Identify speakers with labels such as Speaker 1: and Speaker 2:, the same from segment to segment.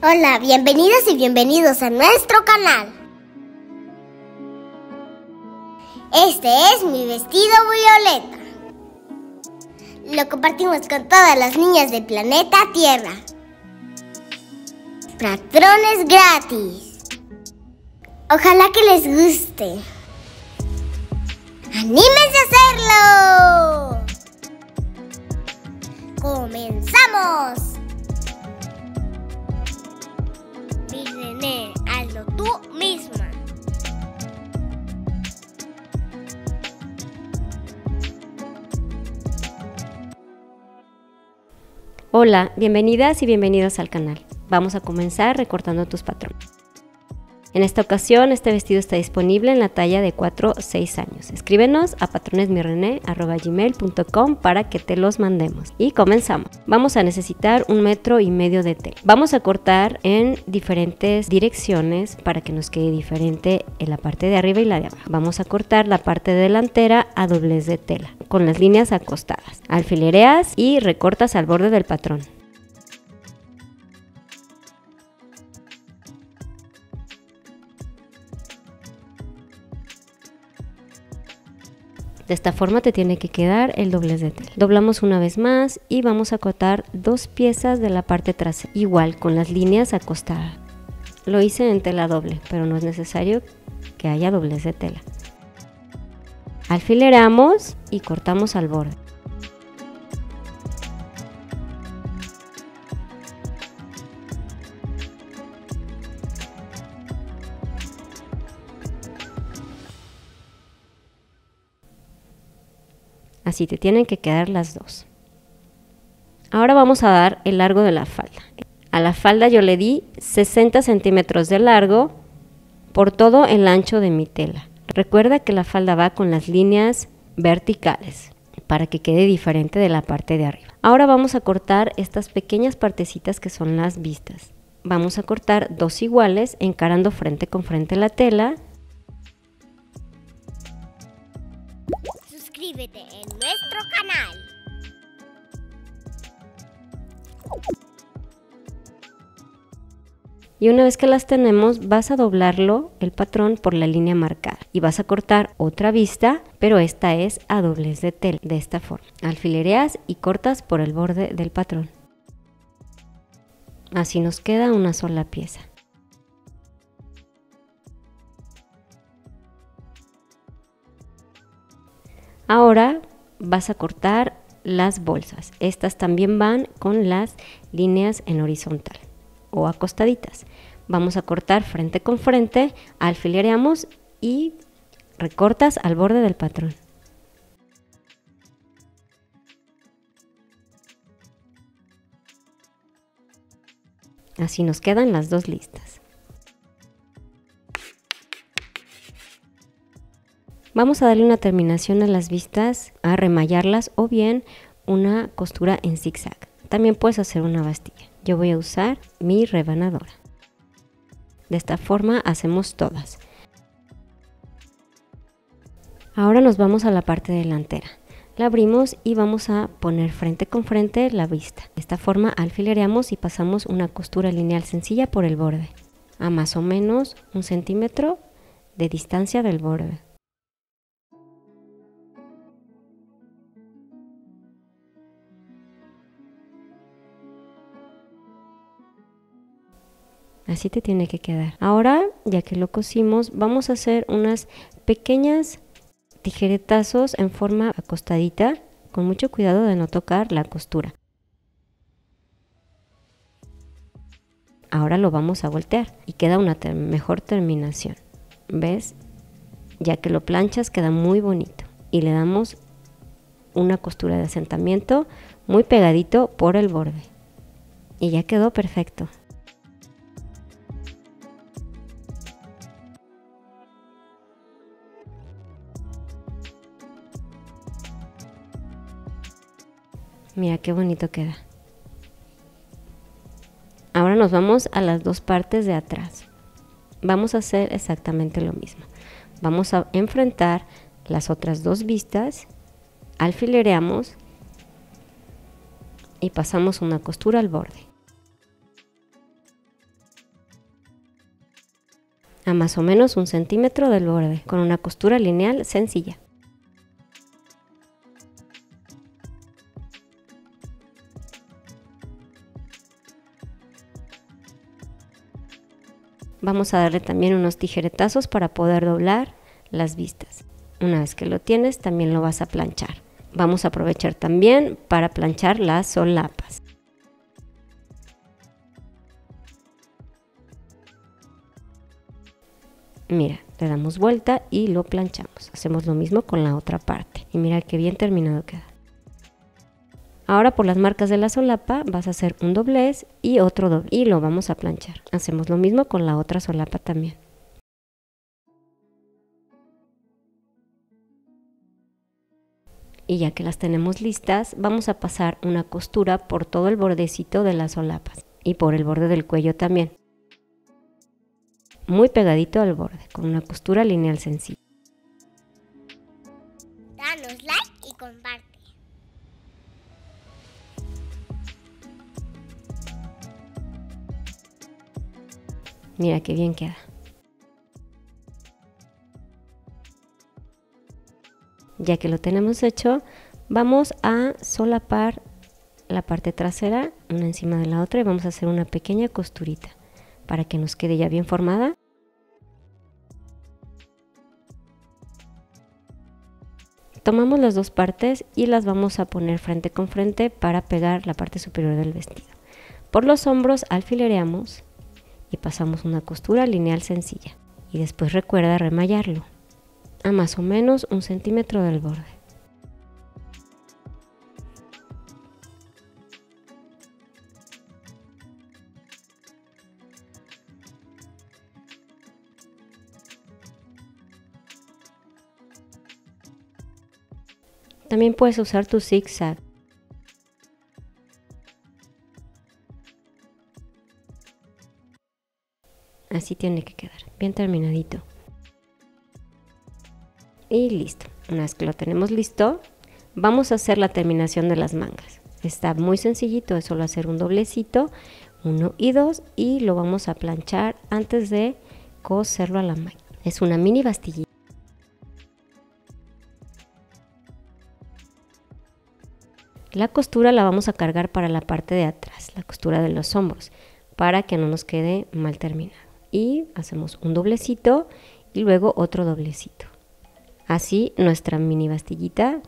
Speaker 1: Hola, bienvenidas y bienvenidos a nuestro canal. Este es mi vestido violeta. Lo compartimos con todas las niñas del planeta Tierra. Patrones gratis. Ojalá que les guste. ¡Anímense a hacerlo! ¡Comenzamos!
Speaker 2: Hola, bienvenidas y bienvenidos al canal. Vamos a comenzar recortando tus patrones. En esta ocasión, este vestido está disponible en la talla de 4-6 años. Escríbenos a patronesmirene.com para que te los mandemos. Y comenzamos. Vamos a necesitar un metro y medio de tela. Vamos a cortar en diferentes direcciones para que nos quede diferente en la parte de arriba y la de abajo. Vamos a cortar la parte delantera a doblez de tela con las líneas acostadas. Alfilereas y recortas al borde del patrón. De esta forma te tiene que quedar el doblez de tela. Doblamos una vez más y vamos a cortar dos piezas de la parte trasera, igual con las líneas acostadas. Lo hice en tela doble, pero no es necesario que haya doblez de tela. Alfileramos y cortamos al borde. Así te tienen que quedar las dos. Ahora vamos a dar el largo de la falda. A la falda yo le di 60 centímetros de largo por todo el ancho de mi tela. Recuerda que la falda va con las líneas verticales para que quede diferente de la parte de arriba. Ahora vamos a cortar estas pequeñas partecitas que son las vistas. Vamos a cortar dos iguales encarando frente con frente la tela
Speaker 1: Suscríbete
Speaker 2: Y una vez que las tenemos, vas a doblarlo el patrón por la línea marcada y vas a cortar otra vista, pero esta es a doblez de tela, de esta forma. Alfilereas y cortas por el borde del patrón. Así nos queda una sola pieza. Ahora vas a cortar las bolsas. Estas también van con las líneas en horizontal o acostaditas. Vamos a cortar frente con frente, alfilereamos y recortas al borde del patrón. Así nos quedan las dos listas. Vamos a darle una terminación a las vistas, a remallarlas o bien una costura en zigzag. También puedes hacer una bastilla. Yo voy a usar mi rebanadora. De esta forma hacemos todas. Ahora nos vamos a la parte delantera. La abrimos y vamos a poner frente con frente la vista. De esta forma alfilereamos y pasamos una costura lineal sencilla por el borde. A más o menos un centímetro de distancia del borde. Así te tiene que quedar. Ahora, ya que lo cosimos, vamos a hacer unas pequeñas tijeretazos en forma acostadita, con mucho cuidado de no tocar la costura. Ahora lo vamos a voltear y queda una mejor terminación. ¿Ves? Ya que lo planchas queda muy bonito y le damos una costura de asentamiento muy pegadito por el borde. Y ya quedó perfecto. Mira qué bonito queda. Ahora nos vamos a las dos partes de atrás. Vamos a hacer exactamente lo mismo. Vamos a enfrentar las otras dos vistas, alfilereamos y pasamos una costura al borde. a más o menos un centímetro del borde con una costura lineal sencilla. Vamos a darle también unos tijeretazos para poder doblar las vistas. Una vez que lo tienes, también lo vas a planchar. Vamos a aprovechar también para planchar las solapas. Mira, le damos vuelta y lo planchamos. Hacemos lo mismo con la otra parte. Y mira qué bien terminado queda. Ahora por las marcas de la solapa vas a hacer un doblez y otro doble y lo vamos a planchar. Hacemos lo mismo con la otra solapa también. Y ya que las tenemos listas, vamos a pasar una costura por todo el bordecito de las solapas y por el borde del cuello también. Muy pegadito al borde, con una costura lineal sencilla.
Speaker 1: Danos like y comparte.
Speaker 2: Mira qué bien queda. Ya que lo tenemos hecho, vamos a solapar la parte trasera una encima de la otra y vamos a hacer una pequeña costurita para que nos quede ya bien formada. Tomamos las dos partes y las vamos a poner frente con frente para pegar la parte superior del vestido. Por los hombros alfilereamos y pasamos una costura lineal sencilla. Y después recuerda remallarlo a más o menos un centímetro del borde. También puedes usar tu zigzag Tiene que quedar, bien terminadito. Y listo. Una vez que lo tenemos listo, vamos a hacer la terminación de las mangas. Está muy sencillito, es solo hacer un doblecito, uno y dos, y lo vamos a planchar antes de coserlo a la máquina. Es una mini bastillita. La costura la vamos a cargar para la parte de atrás, la costura de los hombros, para que no nos quede mal terminado y hacemos un doblecito y luego otro doblecito. Así nuestra mini bastillita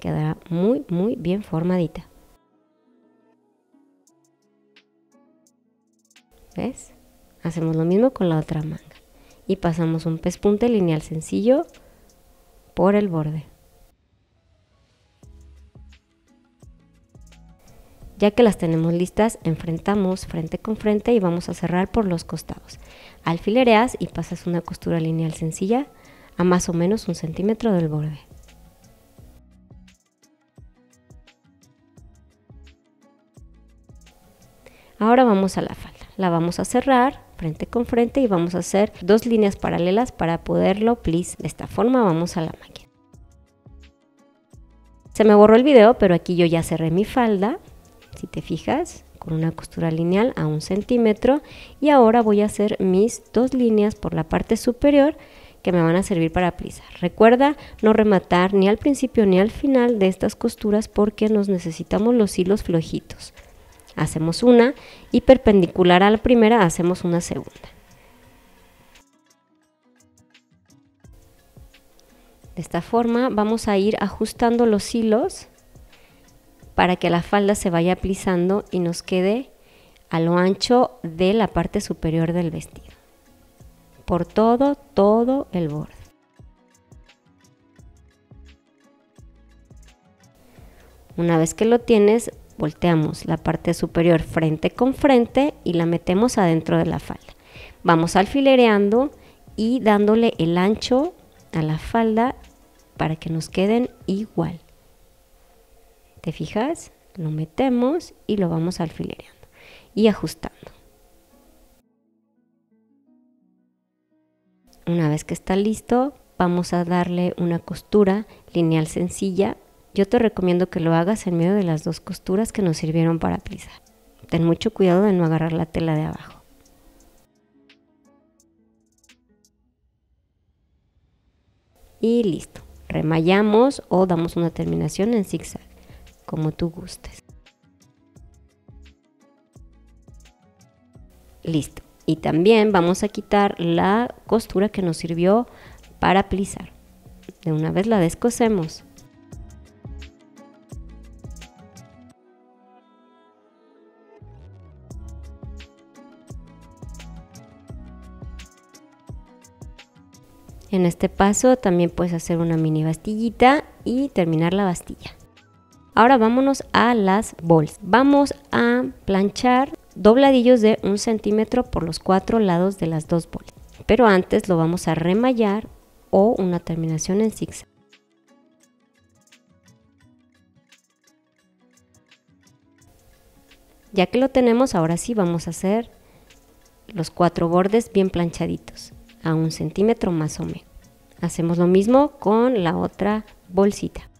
Speaker 2: quedará muy muy bien formadita. ¿Ves? Hacemos lo mismo con la otra manga y pasamos un pespunte lineal sencillo por el borde. Ya que las tenemos listas, enfrentamos frente con frente y vamos a cerrar por los costados. Alfilereas y pasas una costura lineal sencilla a más o menos un centímetro del borde. Ahora vamos a la falda. La vamos a cerrar frente con frente y vamos a hacer dos líneas paralelas para poderlo plis. De esta forma vamos a la máquina. Se me borró el video, pero aquí yo ya cerré mi falda si te fijas, con una costura lineal a un centímetro y ahora voy a hacer mis dos líneas por la parte superior que me van a servir para plisar. Recuerda no rematar ni al principio ni al final de estas costuras porque nos necesitamos los hilos flojitos. Hacemos una y perpendicular a la primera hacemos una segunda. De esta forma vamos a ir ajustando los hilos para que la falda se vaya plisando y nos quede a lo ancho de la parte superior del vestido. Por todo, todo el borde. Una vez que lo tienes, volteamos la parte superior frente con frente y la metemos adentro de la falda. Vamos alfilereando y dándole el ancho a la falda para que nos queden igual. ¿Te fijas? Lo metemos y lo vamos alfilereando y ajustando. Una vez que está listo, vamos a darle una costura lineal sencilla. Yo te recomiendo que lo hagas en medio de las dos costuras que nos sirvieron para plisar. Ten mucho cuidado de no agarrar la tela de abajo. Y listo. Remallamos o damos una terminación en zigzag, como tú gustes. Listo. Y también vamos a quitar la costura que nos sirvió para plisar. De una vez la descosemos. En este paso también puedes hacer una mini bastillita y terminar la bastilla. Ahora vámonos a las bolsas. Vamos a planchar dobladillos de un centímetro por los cuatro lados de las dos bolsas. Pero antes lo vamos a remallar o una terminación en zigzag. Ya que lo tenemos, ahora sí vamos a hacer los cuatro bordes bien planchaditos a un centímetro más o menos. Hacemos lo mismo con la otra bolsita.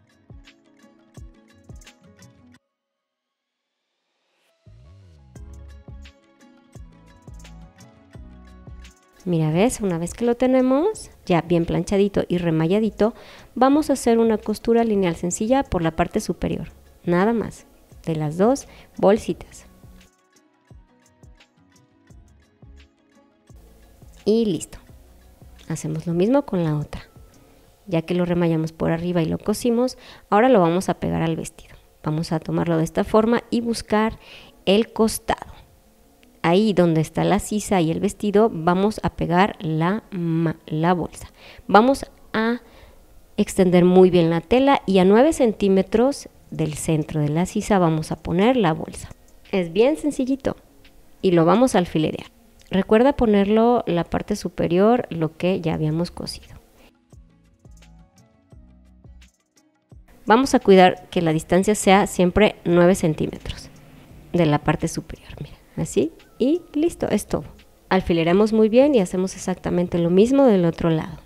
Speaker 2: Mira, ves, una vez que lo tenemos ya bien planchadito y remalladito, vamos a hacer una costura lineal sencilla por la parte superior, nada más, de las dos bolsitas. Y listo. Hacemos lo mismo con la otra. Ya que lo remallamos por arriba y lo cosimos, ahora lo vamos a pegar al vestido. Vamos a tomarlo de esta forma y buscar el costado. Ahí donde está la sisa y el vestido, vamos a pegar la, la bolsa. Vamos a extender muy bien la tela y a 9 centímetros del centro de la sisa vamos a poner la bolsa. Es bien sencillito y lo vamos a alfilerear. Recuerda ponerlo la parte superior, lo que ya habíamos cosido. Vamos a cuidar que la distancia sea siempre 9 centímetros de la parte superior, mira, así y listo, es todo. Alfileramos muy bien y hacemos exactamente lo mismo del otro lado.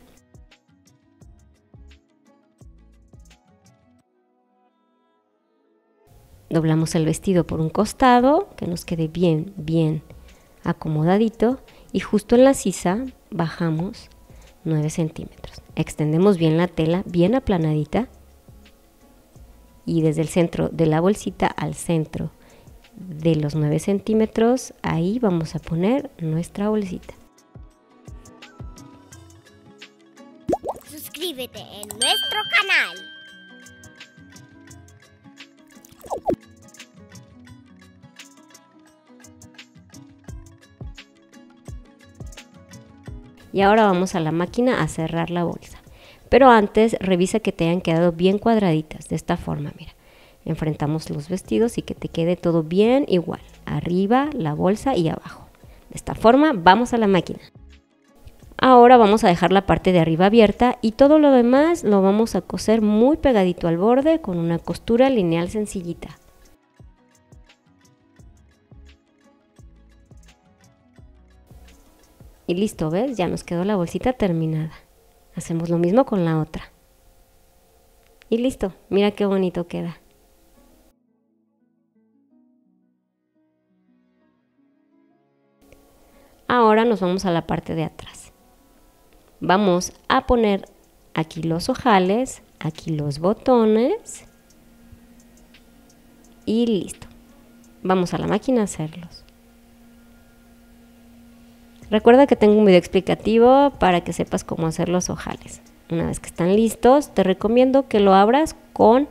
Speaker 2: Doblamos el vestido por un costado, que nos quede bien, bien acomodadito y justo en la sisa bajamos 9 centímetros. Extendemos bien la tela, bien aplanadita y desde el centro de la bolsita al centro de los 9 centímetros, ahí vamos a poner nuestra bolsita.
Speaker 1: Suscríbete en nuestro canal.
Speaker 2: Y ahora vamos a la máquina a cerrar la bolsa. Pero antes revisa que te hayan quedado bien cuadraditas, de esta forma, mira. Enfrentamos los vestidos y que te quede todo bien igual. Arriba, la bolsa y abajo. De esta forma vamos a la máquina. Ahora vamos a dejar la parte de arriba abierta y todo lo demás lo vamos a coser muy pegadito al borde con una costura lineal sencillita. Y listo, ¿ves? Ya nos quedó la bolsita terminada. Hacemos lo mismo con la otra. Y listo, mira qué bonito queda. Ahora nos vamos a la parte de atrás. Vamos a poner aquí los ojales, aquí los botones y listo. Vamos a la máquina a hacerlos. Recuerda que tengo un video explicativo para que sepas cómo hacer los ojales. Una vez que están listos, te recomiendo que lo abras con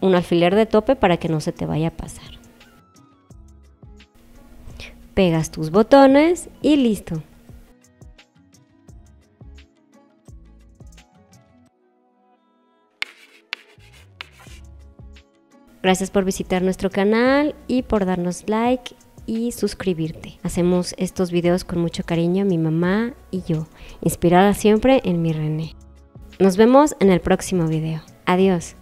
Speaker 2: un alfiler de tope para que no se te vaya a pasar. Pegas tus botones y listo. Gracias por visitar nuestro canal y por darnos like y suscribirte. Hacemos estos videos con mucho cariño mi mamá y yo, inspirada siempre en mi René. Nos vemos en el próximo video. Adiós.